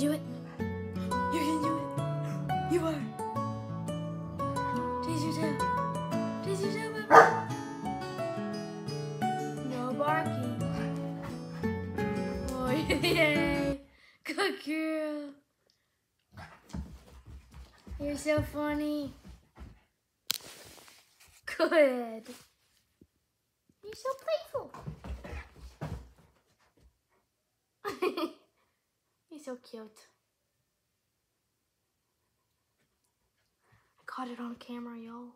do it? You can do it. You are. Your tail. Chase your tail, baby. No barking. Oh, yay. Good girl. You're so funny. Good. You're so playful. You're so cute. I caught it on camera, y'all.